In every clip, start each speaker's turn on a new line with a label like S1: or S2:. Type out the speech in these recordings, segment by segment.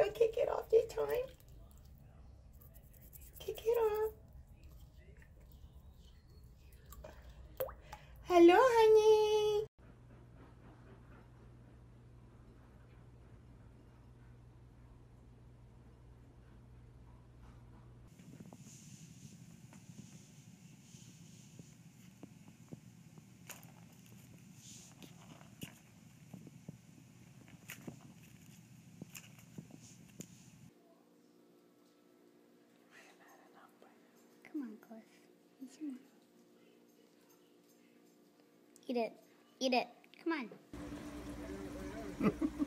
S1: Don't kick it off this time. Kick it off. Hello, honey.
S2: Come on, Cliff. Come on. Eat it. Eat it. Come on.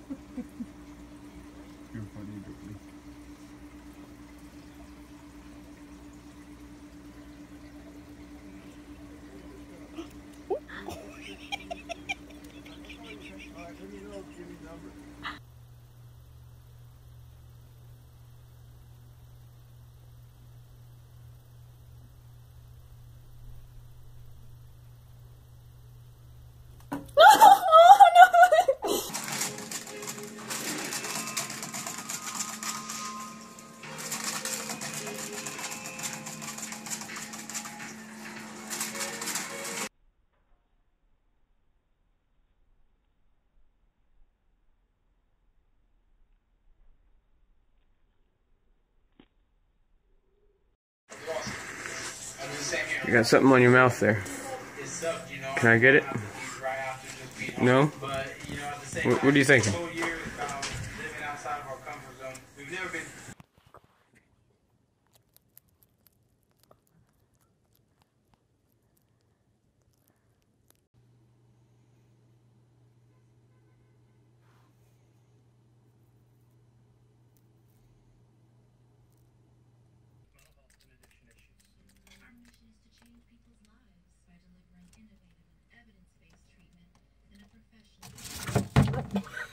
S3: You got something on your mouth there. Can I get it? No? What, what are you thinking?
S4: Our mission is to change people's lives by delivering innovative evidence-based treatment in a professional.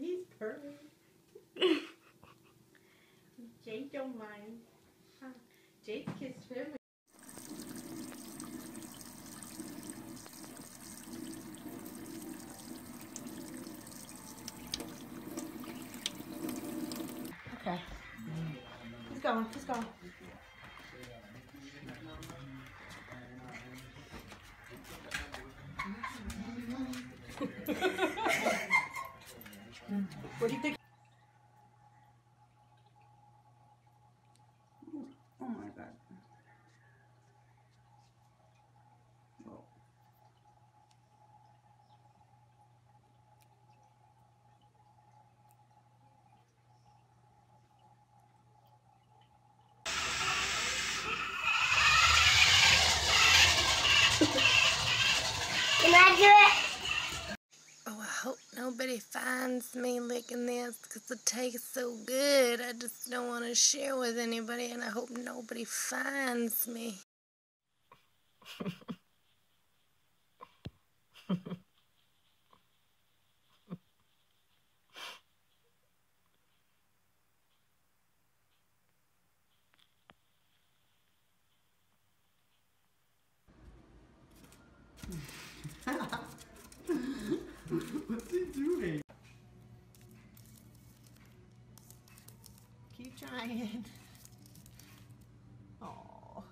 S4: treatment
S1: He's. Jake don't mind. Huh. Jake kissed him. Okay. He's going. He's going. What do you think? Oh my god. Whoa.
S2: Can I do it?
S5: Oh, I hope nobody finds me licking this because it tastes so good. I just don't want to share with anybody, and I hope nobody finds me.
S1: Keep trying. Oh.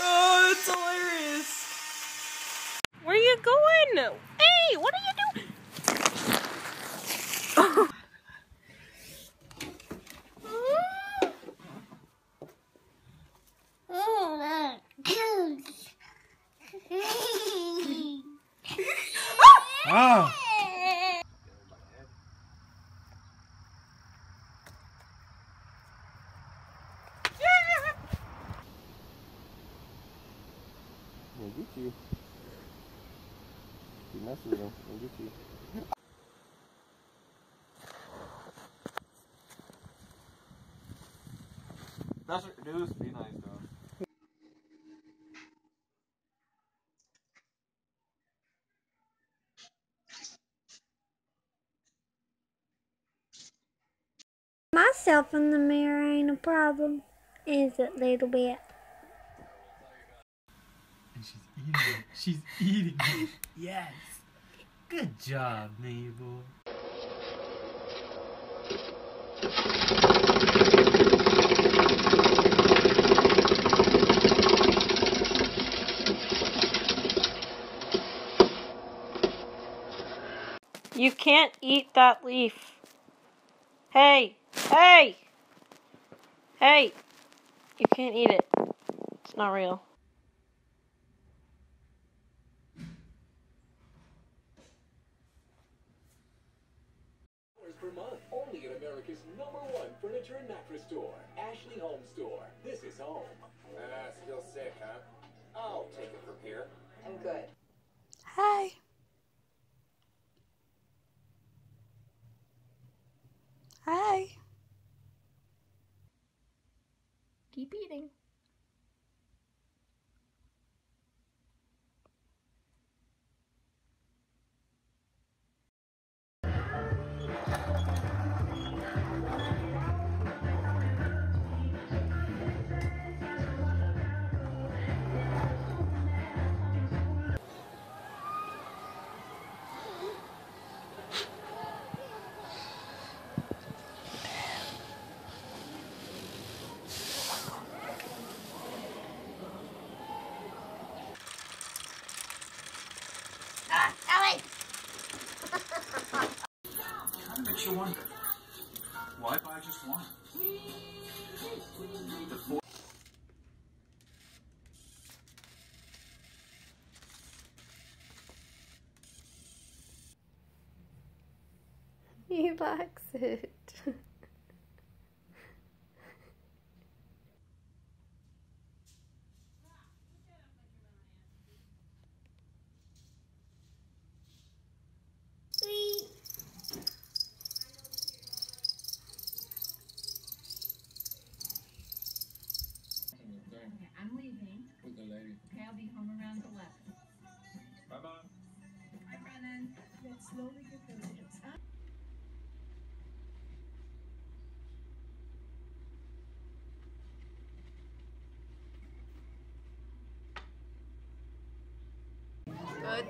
S6: oh, that's hilarious. Where are you going? Hey, what are you doing?
S3: Ah! We'll get you. If you mess with them, we'll get you.
S7: That's what do. Be nice, though.
S2: Myself in the mirror ain't a problem, is it, little bit?
S8: And she's eating it. She's eating it. Yes. Good job, Mabel.
S6: You can't eat that leaf. Hey, hey, hey, you can't eat it. It's not real.
S9: America's number one furniture and mattress store, Ashley Home Store. This is home. Ah, still sick, huh? I'll take it from here.
S10: I'm good.
S5: Hi. Hi.
S6: Keep eating.
S7: One? The
S6: likes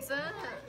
S2: 真狠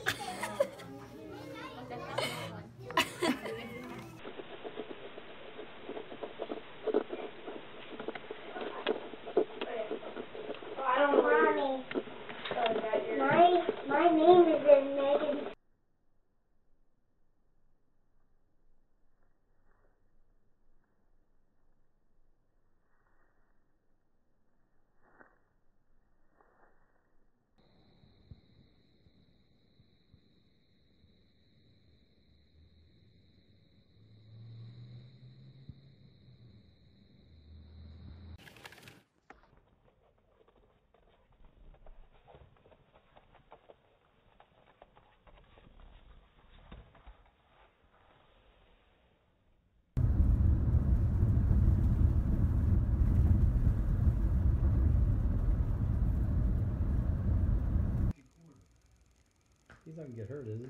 S8: He's not gonna get hurt, is he?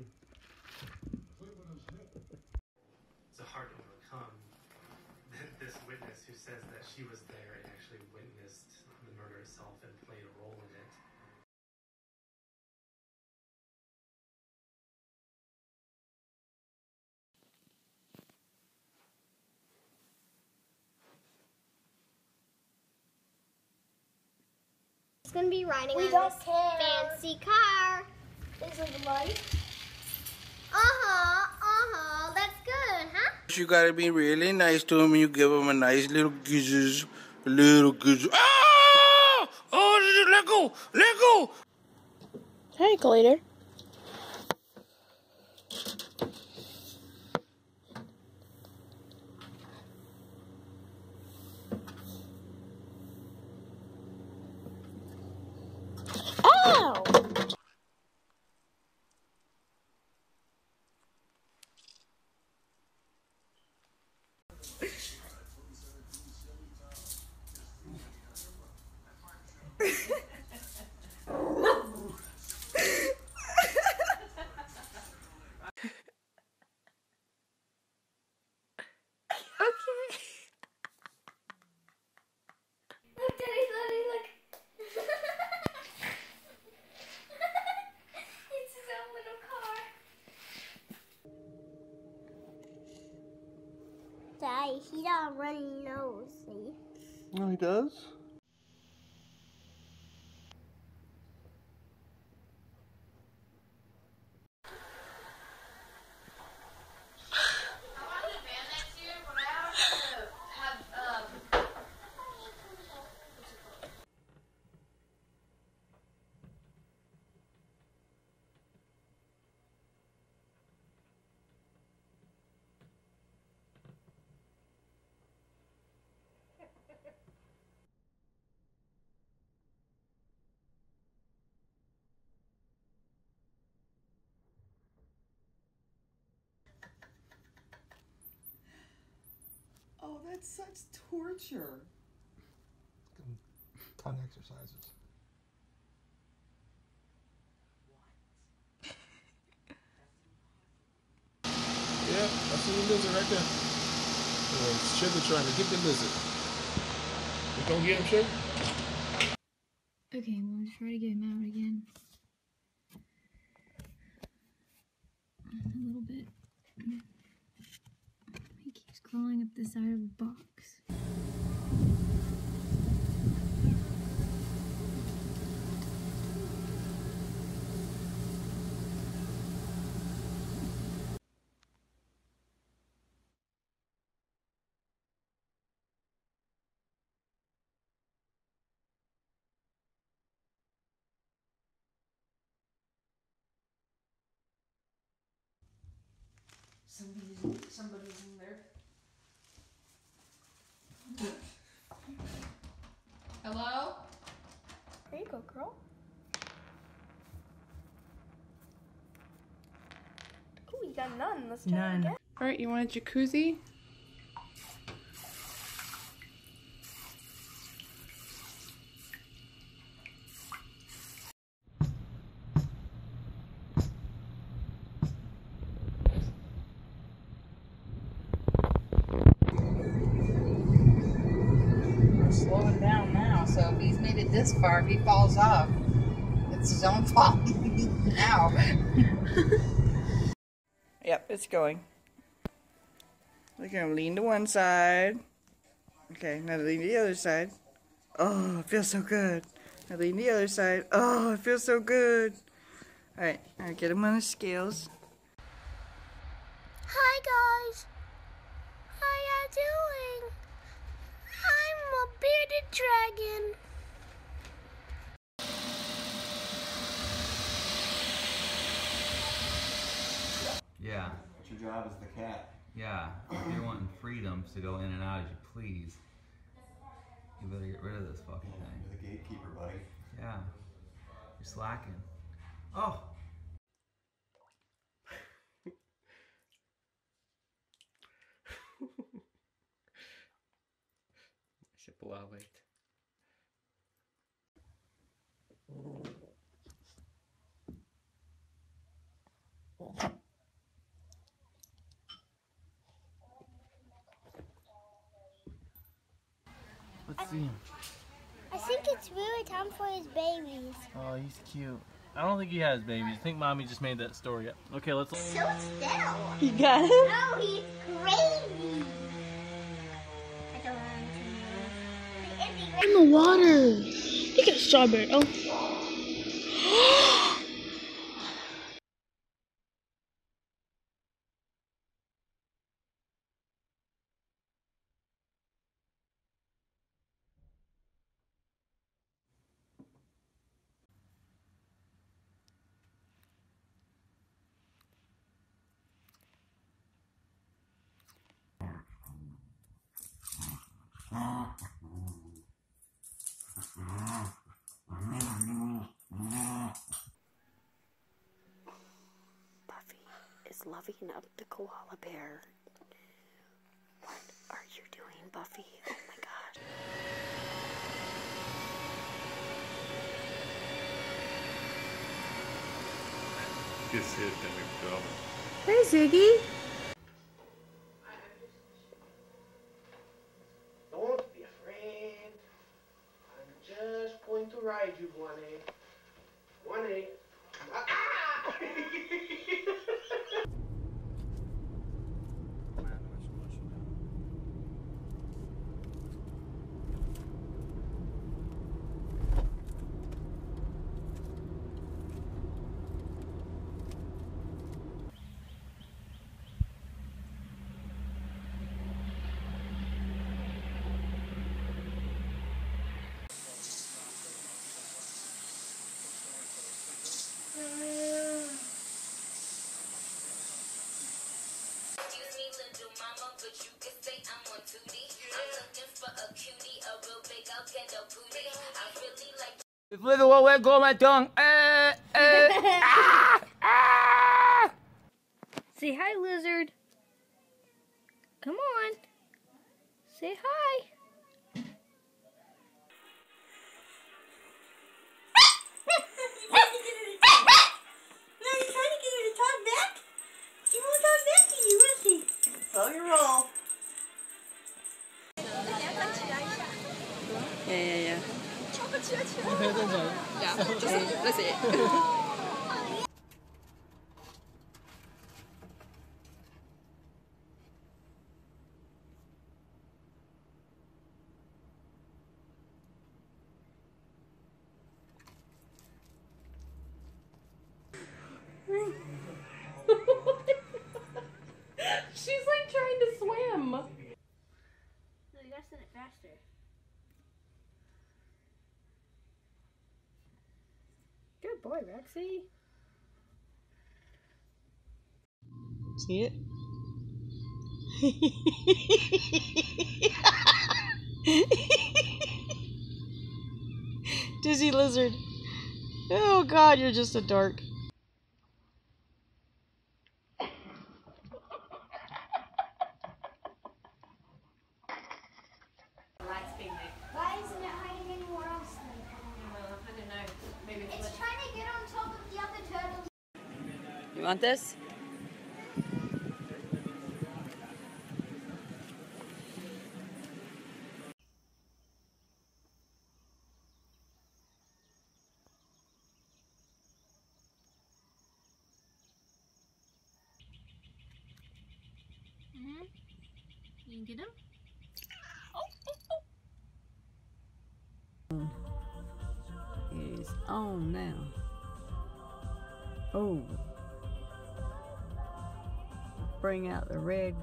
S11: It's a hard to overcome this witness who says that she was there and actually witnessed the murder itself and played a role in it.
S10: Gonna be riding
S12: we
S10: on this
S12: care.
S10: fancy car.
S12: Is it life?
S10: Uh huh. Uh huh. That's good, huh?
S13: You gotta be really nice to him. You give him a nice little gizzes, little gizzes. Ah! Oh, let go, let go.
S6: Hey, Glader.
S10: He got a runny nose, see?
S13: Oh, he does.
S14: Oh, that's such torture.
S15: Ton exercises.
S16: Yeah, I see the lizard right there. Uh, Sugar trying to get the lizard. You gonna get him, Sugar?
S17: Okay, we'll try to get him out again. A little bit. Crawling up the side of the box.
S14: Somebody's, somebody's in there. Hello?
S12: There you go, girl. Oh, you got none. Let's try it again.
S1: All right, you want a jacuzzi?
S18: Far, if he falls off, it's his own fault now.
S14: Yep, it's going. Look at him lean to one side. Okay, now lean to the other side. Oh, it feels so good. Now lean to the other side. Oh, it feels so good. Alright, alright, get him on the scales.
S10: Hi, guys. How ya doing? I'm a bearded dragon.
S19: Yeah.
S15: But your job is the cat.
S19: Yeah. If you're wanting freedoms to go in and out as you please, you better get rid of this fucking yeah, thing.
S15: You're the gatekeeper, buddy.
S19: Yeah. You're slacking. Oh.
S3: Esse
S8: é pro see him.
S10: I think it's really time for his babies.
S8: Oh, he's cute. I don't think he has babies. I think mommy just made that story up. Okay, let's. Look.
S10: So still.
S6: You got it?
S10: Oh, he's crazy. I don't want to move.
S6: In the water. Look at a strawberry. Oh.
S20: Buffy is loving up the koala bear. What are you doing, Buffy? Oh my god.
S21: Just hit them go.
S2: Hey, Ziggy.
S11: Don't be afraid. I'm just going to ride you, one A. One A. Ah!
S22: Excuse me, little mama, but you can say I'm on duty. I'm looking for a cutie, a real big out ghetto booty. I really like.
S12: Little old let go my tongue. Eh, eh, ah, ah.
S6: Say hi, lizard. Come on. Say hi.
S1: 小
S23: 肉
S1: 一下哎
S23: 呀呀瞧不起
S6: 起来呀这是那谁 boy, Rexy.
S1: See it? Dizzy lizard. Oh god, you're just a dork.
S10: Why isn't it hiding anywhere else then?
S23: I don't know. Maybe
S10: It's trying to get on top of the other turtles.
S1: You want this?
S6: Mm. You can get him?
S1: He's on oh, now. Oh. Bring out the red.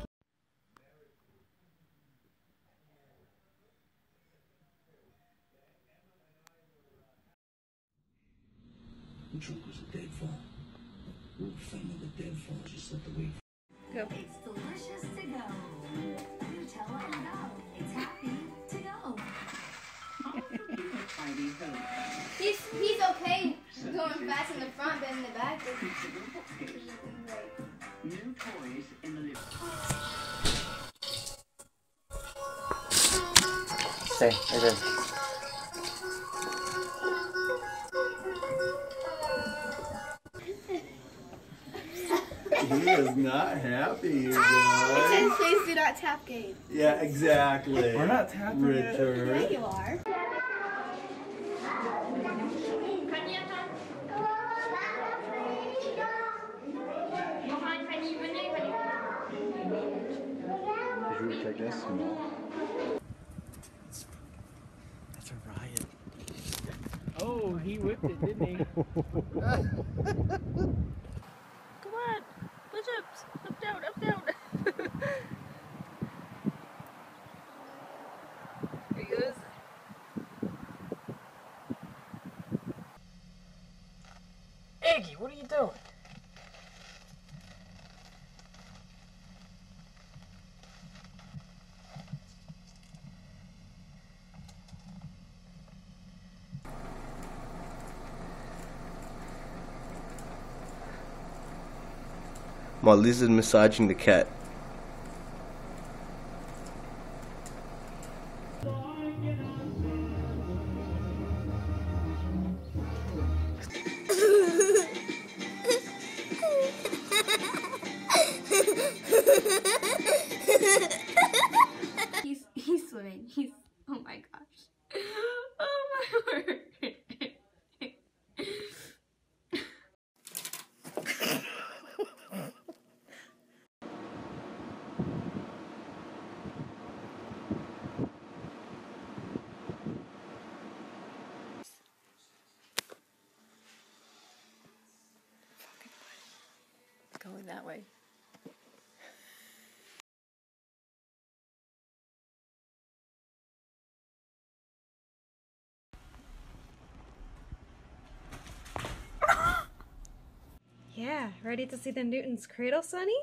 S21: Stay, right.
S15: He is not happy, you ah,
S10: It
S15: guys.
S10: says please do not tap game.
S15: Yeah, exactly.
S10: We're not
S15: tapping Richard.
S10: Yeah, you are.
S15: Did you take this?
S24: That's a riot.
S18: Oh, he whipped it, didn't he?
S25: Come on. Push ups. Up, down, up, down. Here he goes.
S18: Iggy, what are you doing?
S26: While Liz is massaging the cat.
S25: Yeah, ready to see the Newton's cradle, Sonny?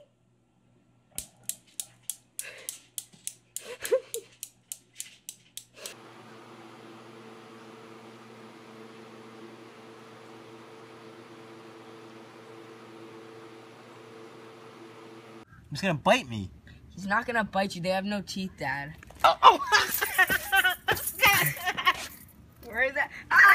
S27: He's gonna bite me.
S28: He's not gonna bite you. They have no teeth, Dad.
S27: Oh,
S28: Where is that?
S27: Where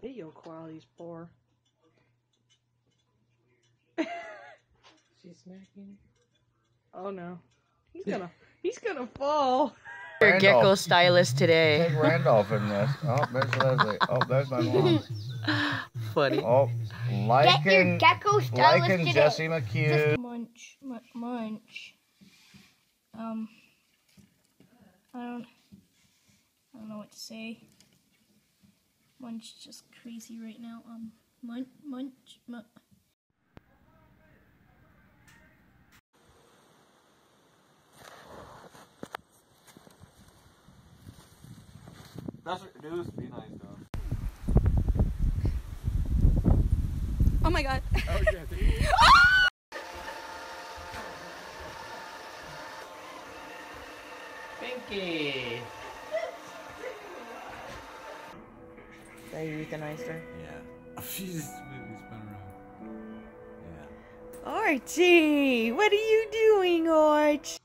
S25: video quality's poor.
S18: She's smacking.
S25: Oh no. He's gonna he's gonna fall.
S28: Your gecko stylist today.
S29: Take Randolph in this. Oh, there's Leslie. Oh, there's my mom.
S28: Funny.
S29: Oh, like
S10: Get your gecko
S29: like
S10: stylist
S29: and
S10: today.
S29: Jesse McHugh.
S12: Just munch, mu- munch. Um, I don't, I don't know what to say. Munch just crazy right now. Um, munch, munch, munch.
S7: That's what it is. Be nice, though.
S25: Oh my god.
S18: Oh, yeah.
S27: Pinky.
S30: You?
S7: Yeah. She just completely spun around. Yeah.
S30: Archie, what are you doing, Arch?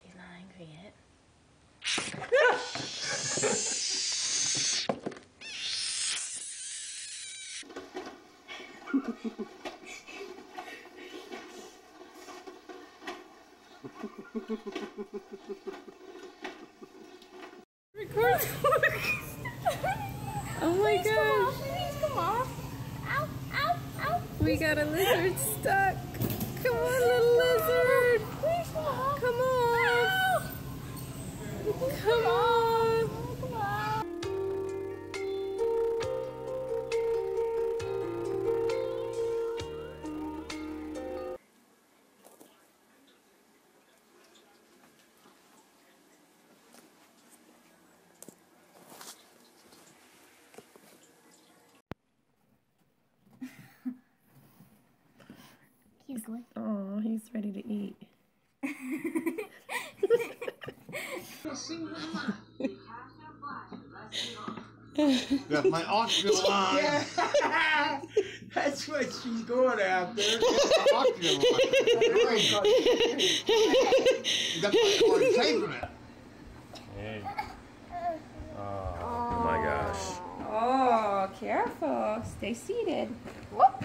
S28: He's not angry yet.
S25: Record. oh my gosh.
S10: Please come off. Ow, ow, ow.
S25: We got a lizard stuck. Come on, little lizard.
S10: Please. Come
S25: on. Come on.
S29: Got my oxygen line.
S31: Yeah. That's what she's going after.
S29: oxygen line. You got my orange tape in it.
S26: Hey. Oh, oh my gosh.
S23: Oh, careful. Stay seated.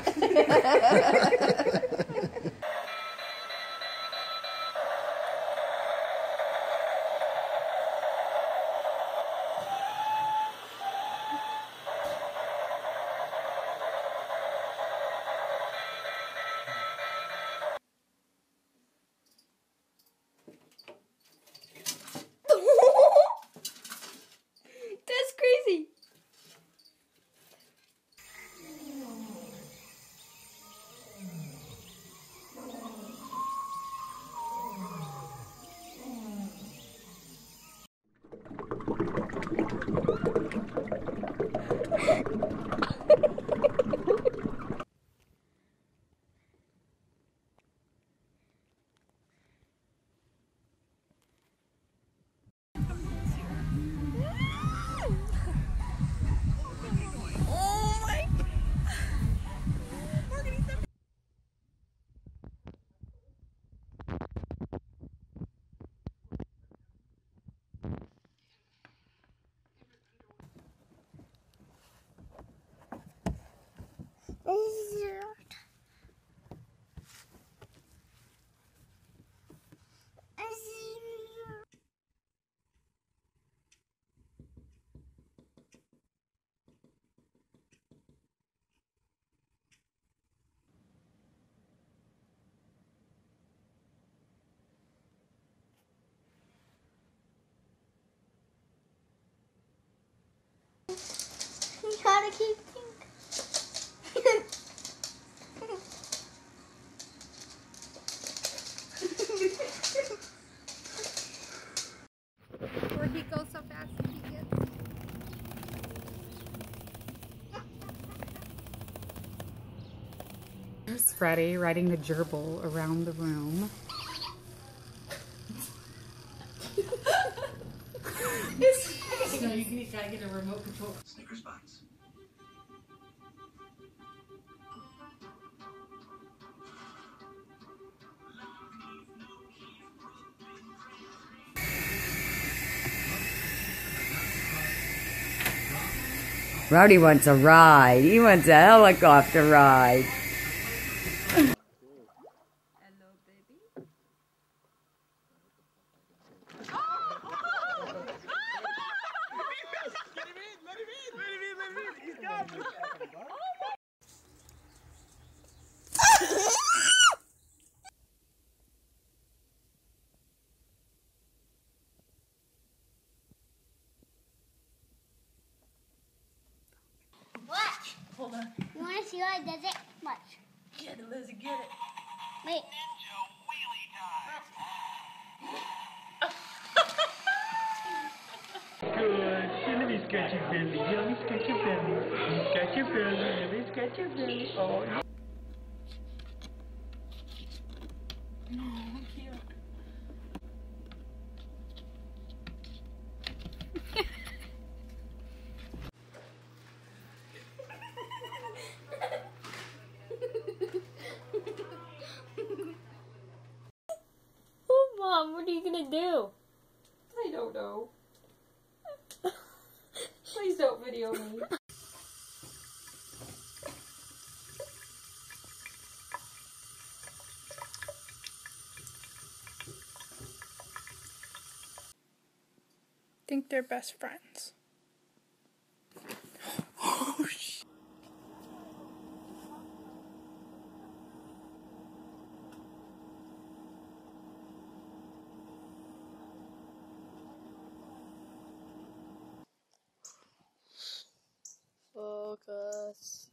S10: That's gotta keep think.
S32: Where he goes so fast he gets.
S33: There's Freddie riding the gerbil around the room.
S34: No, you can gotta get a remote control.
S28: Snickers box.
S35: Rowdy wants a ride. He wants a helicopter ride.
S10: See how it it? Watch.
S34: Get it, Lizzie, get it.
S10: Wait.
S31: Good. Let me scratch your belly. Let me scratch your belly. Scratch your belly. Let me scratch your belly. Oh.
S36: Oh, Mom, what are you gonna do?
S23: I don't know. Please don't video me.
S32: Think they're best friends.
S31: Oh,
S36: Focus.